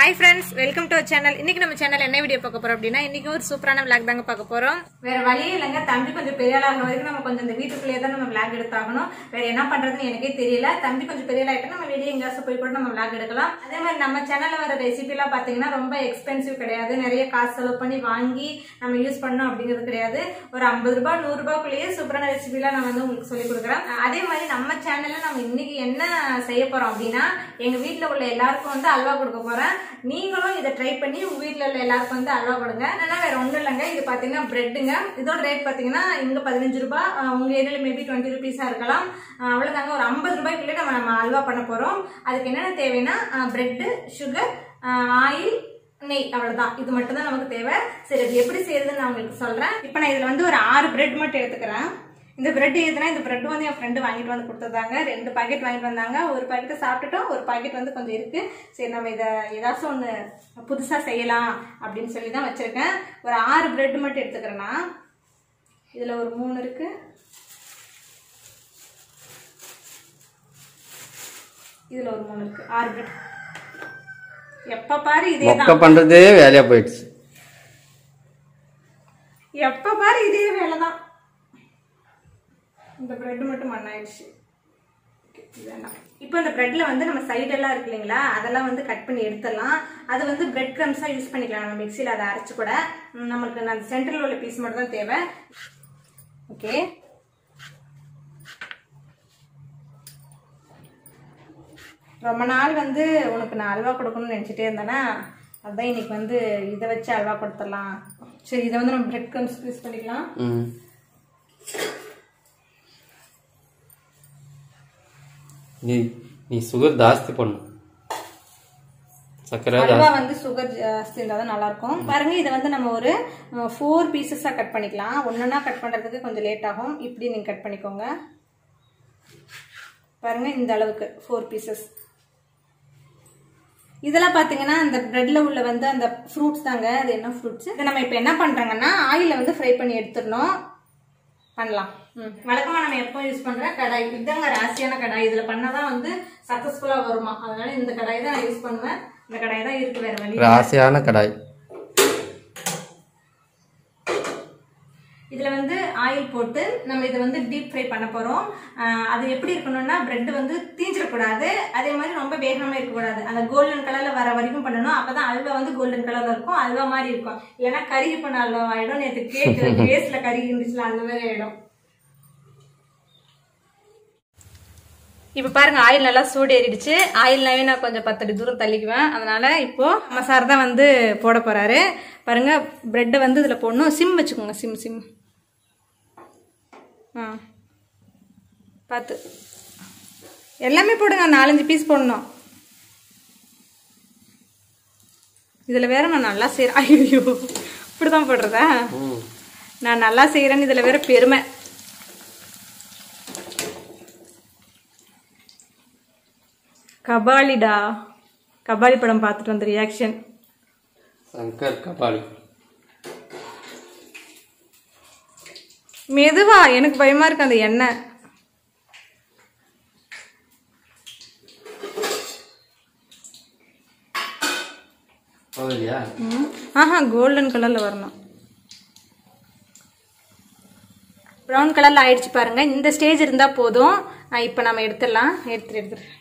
Hi friends welcome to channel இன்னைக்கு நம்ம channel என்ன வீடியோ பார்க்க போறோம் அப்படின்னா இன்னைக்கு ஒரு சூப்பரான விளாக் தாங்க பார்க்க போறோம். வேற வழியே இல்லைங்க தம்பி கொஞ்சம் பெரிய ஆளாகிற வரைக்கும் நம்ம கொஞ்சம் இந்த வீட்டுக்குள்ளேயே தான் நம்ம விளாக் எடுத்தாகணும். வேற என்ன பண்றதுன்னு எனக்கே தெரியல. தம்பி கொஞ்சம் பெரிய ஆளாயிட்டா நம்ம வெளியே எங்கேயாச்சும் போய் கூட நம்ம விளாக் எடுக்கலாம். அதே மாதிரி நம்ம சேனல்ல வர ரெசிபி எல்லாம் பாத்தீங்கன்னா ரொம்ப எக்ஸ்பென்சிவ் கிடையாது. நிறைய காசு செலவு பண்ணி வாங்கி நம்ம யூஸ் பண்ணோம் அப்படிங்கிறது கிடையாது. ஒரு ஐம்பது ரூபாய் நூறு ரூபாய்க்குள்ளேயே சூப்பரான ரெசிபி எல்லாம் நான் வந்து உங்களுக்கு சொல்லி கொடுக்குறேன். அதே மாதிரி நம்ம சேனல்ல நம்ம இன்னைக்கு என்ன செய்ய போறோம் அப்படின்னா எங்க வீட்டுல உள்ள எல்லாருக்கும் வந்து அல்வா கொடுக்க போறேன். நீங்களும் இதை ட்ரை பண்ணி உங்கள் வீட்டில் உள்ள எல்லாருக்கும் வந்து அல்வா கொடுங்க ஆனால் வேற ஒன்றும் இல்லைங்க. இது பார்த்தீங்கன்னா பிரெட்டுங்க இதோட ரேட் பார்த்தீங்கன்னா இங்கே பதினஞ்சு ரூபா உங்கள் ஏரியாவில் மேபி டுவெண்ட்டி ருபீஸாக இருக்கலாம். அவ்வளோதாங்க ஒரு ஐம்பது ரூபாய்க்குள்ளே நம்ம நம்ம அல்வா பண்ண போகிறோம் அதுக்கு என்னென்ன தேவைன்னா பிரெட்டு சுகர் ஆயில் நெய். அவ்வளவுதான். இது மட்டும் தான் நமக்கு தேவை. சரி அது எப்படி செய்யறதுன்னு நான் உங்களுக்கு சொல்றேன். இப்போ நான் இதுல வந்து ஒரு ஆறு பிரெட் மட்டும் எடுத்துக்கிறேன். இந்த பிரெட் எதுனா இந்த பிரெட் வந்து என் ஃப்ரெண்டு வாங்கிட்டு வந்து கொடுத்துருந்தாங்க ரெண்டு பாக்கெட் வாங்கிட்டு வந்தாங்க. ஒரு பாக்கெட்டை சாப்பிட்டுட்டோம். ஒரு பாக்கெட் வந்து கொஞ்சம் இருக்கு. சரி நம்ம இதை ஏதாச்சும் ஒன்று புதுசாக செய்யலாம் அப்படின்னு சொல்லி தான் வச்சிருக்கேன். ஒரு ஆறு பிரெட் மட்டும் எடுத்துக்கிறேன்னா இதில் ஒரு மூணு இருக்கு. இதில் ஒரு மூணு இருக்கு. ஆறு பிரெட் எப்போ பாரு இதே தான். மொக்க பண்றதே வேலையா போயிடுச்சு. எப்ப பாரு இதே வேலை தான் இந்த பிரெட் மட்டும் மண்ணாயிடுச்சு இப்போ இந்த பிரெட்ல வந்து நம்ம சைடு எல்லாம் இருக்கு இல்லைங்களா? அதெல்லாம் வந்து கட் பண்ணி எடுத்துடலாம். அது வந்து பிரெட் கிரம்ஸா யூஸ் பண்ணிக்கலாம். நம்ம மிக்சியில் அதை அரைச்சு கூட. நம்மளுக்கு அந்த சென்டரில் உள்ள பீஸ் மட்டும் தான் தேவை. ஓகே ரொம்ப நாள் வந்து உனக்கு நான் அல்வா கொடுக்கணும்னு நினச்சிட்டே இருந்தேன்னா அதான் இன்னைக்கு வந்து இதை வச்சு அல்வா கொடுத்துடலாம். சரி இதை வந்து நம்ம பிரெட் கிரம்ஸ் யூஸ் பண்ணிக்கலாம். நீ நீ சுகர் ஜாஸ்தி பண்ணும் சக்கரை அல்வா வந்து சுகர் ஜாஸ்தி இருந்தால் தான் நல்லா இருக்கும் பாருங்க இதை வந்து நம்ம ஒரு ஃபோர் பீசஸாக கட் பண்ணிக்கலாம். ஒன்றுனா கட் பண்ணுறதுக்கு கொஞ்சம் லேட் ஆகும். இப்படி நீங்கள் கட் பண்ணிக்கோங்க. பாருங்க இந்த அளவுக்கு ஃபோர் பீசஸ் இதெல்லாம் பார்த்தீங்கன்னா அந்த பிரெட்ல உள்ள வந்து அந்த ஃப்ரூட்ஸ் தாங்க. அது என்ன ஃப்ரூட்ஸ் இதை நம்ம இப்போ என்ன பண்ணுறாங்கன்னா ஆயிலில் வந்து ஃப்ரை பண்ணி எடுத்துடணும். பண்ணலாம். வழக்கமாக நம்ம எப்போ யூஸ் பண்ணுற கடாய்? இதுதாங்க ராசியான கடாய். இதில் பண்ணால் தான் வந்து சக்ஸஸ்ஃபுல்லாக வருமா? அதனால இந்த கடாய் தான் நான் யூஸ் பண்ணுவேன். இந்த கடாய் தான் இருக்கு வேற வழி ராசியான கடாய். இதுல வந்து ஆயில் போட்டு நம்ம இதை வந்து டீப் ஃப்ரை பண்ண போறோம். ஆஹ் அது எப்படி இருக்கணும்னா பிரெட் வந்து தீஞ்சிடக்கூடாது. அதே மாதிரி ரொம்ப வேகமா இருக்கக்கூடாது. அந்த கோல்டன் கலர்ல வர வரைக்கும் பண்ணணும். அப்பதான் அல்வா வந்து கோல்டன் கலர்ல இருக்கும். அல்வா மாதிரி இருக்கும். இல்லைன்னா கருகி பண்ண அல்வா ஆயிடும் நேற்று கேக் கேஸ்ல கருகி இருந்துச்சுல அந்த மாதிரி ஆயிடும். இப்போ பாருங்க ஆயில் நல்லா சூடு ஏறிடுச்சு. ஆயில்னாவே நான் கொஞ்சம் பத்தடி தூரம் தள்ளிக்குவேன். அதனால இப்போ நம்ம சார் தான் வந்து போட போறாரு. பாருங்க பிரெட்டை வந்து இதில் போடணும். சிம் வச்சுக்கோங்க சிம் சிம் ஆ. பார்த்து. எல்லாமே போடுங்க நாலஞ்சு பீஸ் போடணும். இதில் வேற நான் நல்லா செய்கிறேன் ஐயோ இப்படி தான் போடுறதா. நான் நல்லா செய்கிறேன்னு இதில் வேற பெருமை. கபாலிடா. கபாலி படம் பார்த்துட்டு வந்த ரியாக்ஷன் சங்கர் கபாலி. மெதுவா எனக்கு பயமா இருக்கு அந்த எண்ணெய். ஆஹா கோல்டன் கலர்ல வரணும். ப்ரௌன் கலர்ல ஆயிடுச்சு பாருங்க. இந்த ஸ்டேஜ் இருந்தா போதும். இப்ப நம்ம எடுத்துடலாம். எடுத்துட்டு எடுத்துட்டு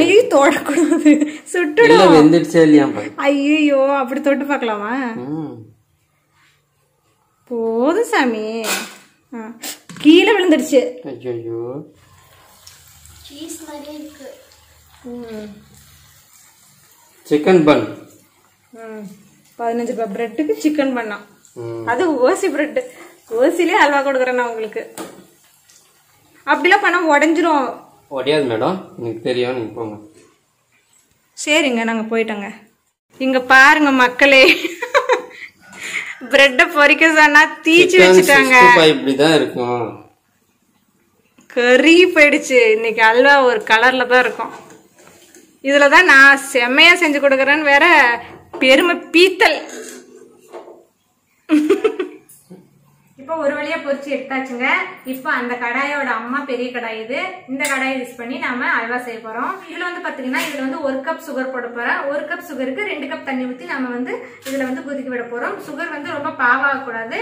ஐயோ தொடக்கூடாது சுட்டுடும் வெந்துடுச்சே இல்லையா. ஐயோ அப்படி தொட்டு பார்க்கலாமா ம். போதும் சாமி. கீழே விழுந்துடுச்சு ஐயையோ ம். சிக்கன் பன் ம். பதினஞ்சு ரூபாய் பிரெட்டுக்கு சிக்கன் பண்ணோம் ம். அது ஓசி பிரெட் ஓசிலே அல்வா கொடுக்குறேன் நான் உங்களுக்கு அப்படிலாம் பண்ணா உடஞ்சிரும் உடையாது மேடம். எனக்கு தெரியும் நீங்க போங்க. சரிங்க நாங்க போயிட்டோங்க. இங்க பாருங்க மக்களே. பிரெட்டை பொரிக்க சொன்னா தீச்சு வச்சுட்டாங்க. இப்படிதான் இருக்கும். கறி போயிடுச்சு. இன்னைக்கு அல்வா ஒரு கலர்ல தான் இருக்கும். இதுல தான் நான் செம்மையா செஞ்சு கொடுக்குறேன்னு வேற பெருமை பீத்தல். இப்போ ஒரு வழியா பொறிச்சு எடுத்தாச்சுங்க. இப்போ அந்த கடாயோட அம்மா பெரிய கடாய் இது. இந்த கடாயை யூஸ் பண்ணி நாம அல்வா செய்ய போறோம். இதுல வந்து பாத்தீங்கன்னா இதுல வந்து ஒரு கப் சுகர் போட போறேன். ஒரு கப் சுகருக்கு ரெண்டு கப் தண்ணி ஊற்றி நாம வந்து இதுல வந்து கொதிக்க விட போறோம். சுகர் வந்து ரொம்ப பாவாக கூடாது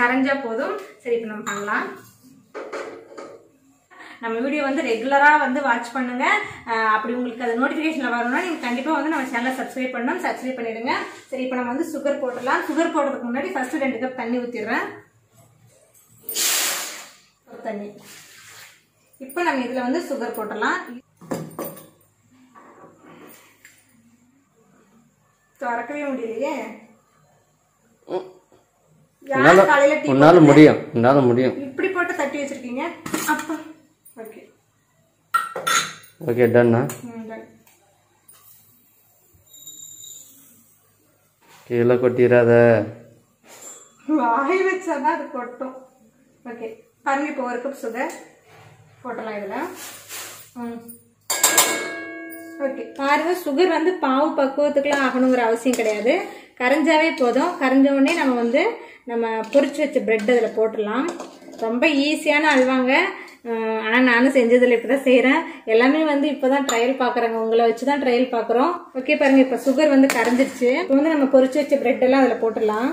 கரைஞ்சா போதும். சரி இப்போ நம்ம பண்ணலாம். நம்ம வீடியோ வந்து ரெகுலராக வந்து வாட்ச் பண்ணுங்க. அப்படி உங்களுக்கு அது நோட்டிஃபிகேஷனில் வரணும்னா நீங்கள் கண்டிப்பாக வந்து நம்ம சேனலை சப்ஸ்கிரைப் பண்ணணும். சப்ஸ்கிரைப் பண்ணிடுங்க. சரி இப்போ நம்ம வந்து சுகர் போட்டுடலாம். சுகர் போடுறதுக்கு முன்னாடி ஃபர்ஸ்ட் ரெண்டு கப் தண்ணி ஊற்றிடுறேன் தண்ணி. இப்போ நம்ம இதில் வந்து சுகர் போட்டுடலாம். திறக்கவே முடியலையே. உன்னால முடியும். உன்னால முடியும். இப்படி போட்டு தட்டி வச்சிருக்கீங்க? அப்பா. ஓகே. ஓகே டன்னா. கீழே கொட்டிடாத வாய் வச்சாதான் அது கொட்டும். ஓகே. பாருங்க இப்போ ஒரு கப் சுகர் போட்டலாம் இதில். ம். ஓகே பாருங்க சுகர் வந்து பாவு பக்குவத்துக்குலாம் ஆகணுங்கிற அவசியம் கிடையாது. கரைஞ்சாவே போதும். கரைஞ்ச உடனே நம்ம வந்து நம்ம பொறிச்சு வச்ச பிரெட் அதில் போட்டுடலாம். ரொம்ப ஈஸியான அல்வாங்க. ஆனால் நானும் செஞ்சதில் இப்போ தான் செய்கிறேன் எல்லாமே வந்து இப்போ தான் ட்ரையல் பார்க்குறாங்க உங்களை வச்சு தான் ட்ரையல் பார்க்குறோம் ஓகே பாருங்கள் இப்போ சுகர் வந்து கரைஞ்சிருச்சு. இப்போ வந்து நம்ம பொறிச்சு வச்ச பிரெட்டெல்லாம் அதில் போட்டுடலாம்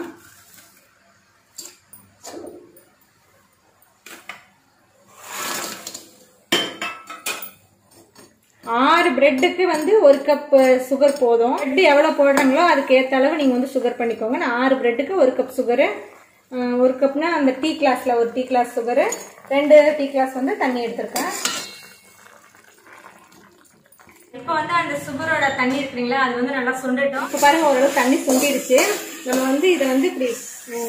ஆறு பிரெட்டுக்கு வந்து ஒரு கப் சுகர் போதும். பிரெட் எவ்வளோ போடுறாங்களோ அதுக்கு ஏற்ற அளவு நீங்கள் வந்து சுகர் பண்ணிக்கோங்க. நான் ஆறு பிரெட்டுக்கு ஒரு கப் சுகரு ஒரு கப்னா அந்த டீ கிளாஸில் ஒரு டீ கிளாஸ் சுகரு ரெண்டு டீ கிளாஸ் வந்து தண்ணி எடுத்திருக்கேன். இப்போ வந்து அந்த சுகரோட தண்ணி இருக்குங்களா அது வந்து நல்லா சுண்டட்டும். இப்போ பாருங்க ஓரளவு தண்ணி சுண்டிடுச்சு நம்ம வந்து இதை வந்து இப்படி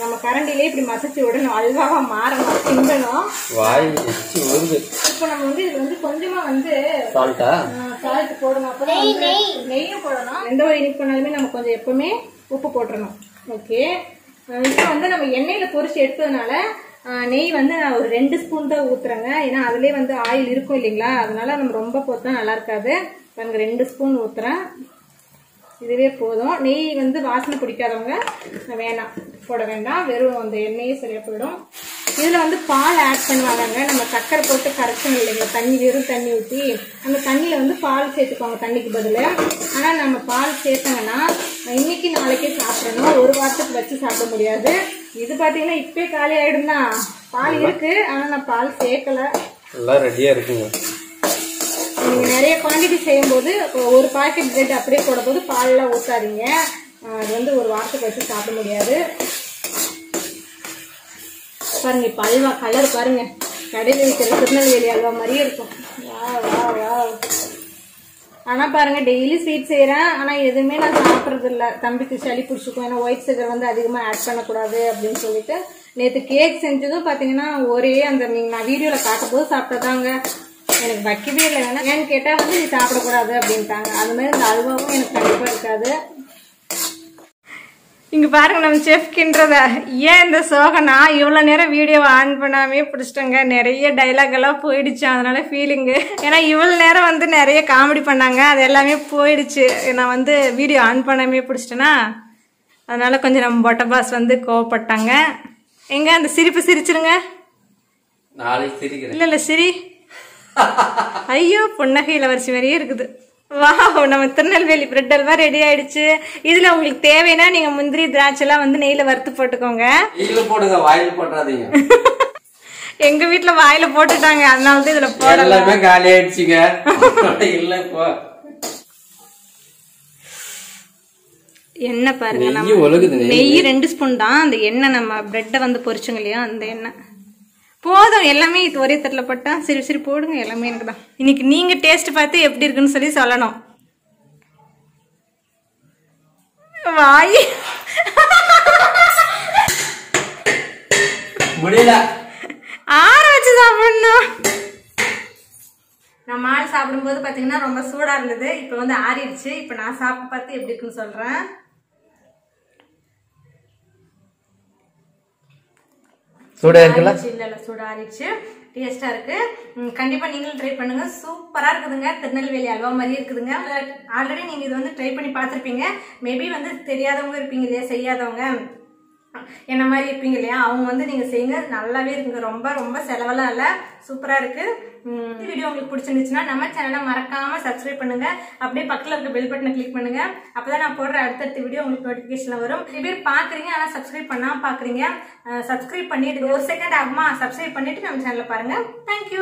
நம்ம கரண்டிலே இப்படி மசிச்சு விடணும். அல்வாவா மாறணும் கிண்டணும். வாய் எச்சி ஊறுது. இப்போ நம்ம வந்து இதுல வந்து கொஞ்சமா வந்து சால்ட்டா சால்ட் போடணும். அப்பதான் வந்து நெய்யும் போடணும். எந்த ஒரு இனிப்பு பண்ணாலுமே நம்ம கொஞ்சம் எப்பவுமே உப்பு போட்டுறணும். ஓகே. இப்போ வந்து நம்ம எண்ணெயில பொரிச்சு எடுத்ததுனால நெய் வந்து நான் ஒரு ரெண்டு ஸ்பூன் தான் ஊத்துறேங்க. ஏன்னா அதுலயே வந்து ஆயில் இருக்கும் இல்லைங்களா? அதனால நம்ம ரொம்ப போத்தா நல்லா இருக்காது. பாருங்க ரெண்டு ஸ்பூன் ஊத்துறேன். இதுவே போதும். நெய் வந்து வாசனை பிடிக்காதவங்க வேணாம். போட வேண்டாம். வெறும் அந்த எண்ணெயே சரியா போயிடும். இதுல வந்து பால் ஆட் பண்ணுவாங்க நம்ம சக்கரை போட்டு கரைச்சோம் இல்லைங்க தண்ணி வெறும் தண்ணி ஊற்றி அந்த தண்ணியில வந்து பால் சேர்த்துக்குவாங்க தண்ணிக்கு பதில். ஆனா நம்ம பால் சேர்த்தாங்கன்னா இன்னைக்கு நாளைக்கே சாப்பிடணும். ஒரு வாரத்துக்கு வச்சு சாப்பிட முடியாது. இது பாத்தீங்கன்னா இப்பே காலி ஆயிடும் தான் பால் இருக்கு ஆனா நான் பால் சேர்க்கல. எல்லாம் ரெடியா இருக்குங்க. நீங்க நிறைய குவாண்டிட்டி செய்யும்போது ஒரு பாக்கெட் பிரெட் அப்படியே போடும்போது பால்லாம் ஊத்தாதீங்க. அஹ் அது வந்து ஒரு வாரத்துக்கு வச்சு சாப்பிட முடியாது. பாருங்க இப்ப அல்வா கலர் பாருங்க. கடையில் விற்கிற திருநெல்வேலி அல்வா மாதிரியே இருக்கும். வா வா வா ஆனா பாருங்க டெய்லி ஸ்வீட் செய்யறேன் ஆனா எதுவுமே நான் சாப்பிட்றது இல்ல. தம்பிக்கு சளி பிடிச்சிக்கும் ஏன்னா ஒயிட் சுகர் வந்து அதிகமா ஆட் பண்ணக்கூடாது அப்படின்னு சொல்லிட்டு நேற்று கேக் செஞ்சதும் பாத்தீங்கன்னா ஒரே அந்த நீங்க நான் வீடியோல காட்டும் போது சாப்பிட்டதாங்க. எனக்கு வைக்கவே இல்லை. வேணா ஏன்னு கேட்டா வந்து நீ சாப்பிடக்கூடாது அப்படின்ட்டாங்க. அது மாதிரி இந்த அல்வாவும் எனக்கு கண்டிப்பா இருக்காது. இங்க பாருங்க நம்ம செஃப் கின்றத. ஏன் இந்த சோகனா இவ்வளவு நேரம் வீடியோவை ஆன் பண்ணாமே பிடிச்சிட்டங்க. நிறைய டைலாக் எல்லாம் போயிடுச்சு. அதனால ஃபீலிங்கு ஏன்னா இவ்வளவு நேரம் வந்து நிறைய காமெடி பண்ணாங்க. அது எல்லாமே போயிடுச்சு. நான் வந்து வீடியோ ஆன் பண்ணாமே பிடிச்சிட்டேனா? அதனால கொஞ்சம் நம்ம பொட்ட பாஸ் வந்து கோவப்பட்டாங்க. எங்க? அந்த சிரிப்பு சிரிச்சிருங்க. இல்ல இல்ல சிரி. ஐயோ புன்னகை இளவரசி மாதிரியே இருக்குது. வா நம்ம திருநெல்வேலி பிரெட் அல்வா ரெடி ஆயிடுச்சு. இதுல உங்களுக்கு தேவைன்னா நீங்க முந்திரி திராட்சை எல்லாம் வந்து நெய்ல வறுத்து போட்டுக்கோங்க. போடுங்க வாயில போட்டுறாதீங்க எங்க வீட்ல வாயில போட்டுட்டாங்க அதனால தான் இதுல போடல. எல்லாமே காலி ஆயிடுச்சுங்க. இல்ல இப்போ. எண்ணெய் பாருங்க. நெய் ரெண்டு ஸ்பூன் தான். அந்த எண்ணெய் நம்ம பிரெட்டை வந்து பொரிச்சோங்க இல்லையா அந்த எண்ணெய். போதும் எல்லாமே இது ஒரே தட்டில் போட்டா சரி சரி போடுங்க எல்லாமே எனக்கு தான் இன்னைக்கு நீங்க டேஸ்ட் பார்த்து எப்படி இருக்குன்னு சொல்லி சொல்லணும். வாய். முடியல. ஆற வச்சு சாப்பிடணும். நான் மால் சாப்பிடும்போது பார்த்தீங்கன்னா ரொம்ப சூடா இருந்தது. இப்போ வந்து ஆறிடுச்சு. இப்போ நான் சாப்பிட்டு பார்த்து எப்படி இருக்குன்னு சொல்றேன். சூடா இருக்குல்ல இல்ல இல்ல சூடா ஆறிடுச்சு டேஸ்டா இருக்கு. கண்டிப்பா நீங்களும் ட்ரை பண்ணுங்க. சூப்பரா இருக்குதுங்க. திருநெல்வேலி அல்வா மாதிரி இருக்குதுங்க. ஆல்ரெடி நீங்க இது வந்து ட்ரை பண்ணி பார்த்திருப்பீங்க. மேபி வந்து தெரியாதவங்க இருப்பீங்க இல்லையா? செய்யாதவங்க. என்ன மாதிரி இருப்பீங்க இல்லையா? அவங்க வந்து நீங்க செய்யுங்க. நல்லாவே இருக்குங்க. ரொம்ப ரொம்ப செலவெல்லாம் இல்ல. சூப்பரா இருக்கு. இந்த வீடியோ உங்களுக்கு பிடிச்சிருந்துச்சுன்னா நம்ம சேனலை மறக்காம சப்ஸ்கிரைப் பண்ணுங்க. அப்படியே பக்கத்துல இருக்க பெல் பட்டனை கிளிக் பண்ணுங்க. அப்பதான் நான் போடுற அடுத்தடுத்த வீடியோ உங்களுக்கு நோட்டிபிகேஷன்ல வரும். நிறைய பேர் பாக்குறீங்க ஆனா சப்ஸ்கிரைப் பண்ணாம பாக்குறீங்க. சப்ஸ்கிரைப் பண்ணிட்டு ஒரு செகண்ட் ஆகுமா? சப்ஸ்கிரைப் பண்ணிட்டு நம்ம சேனலை பாருங்க. தேங்க்யூ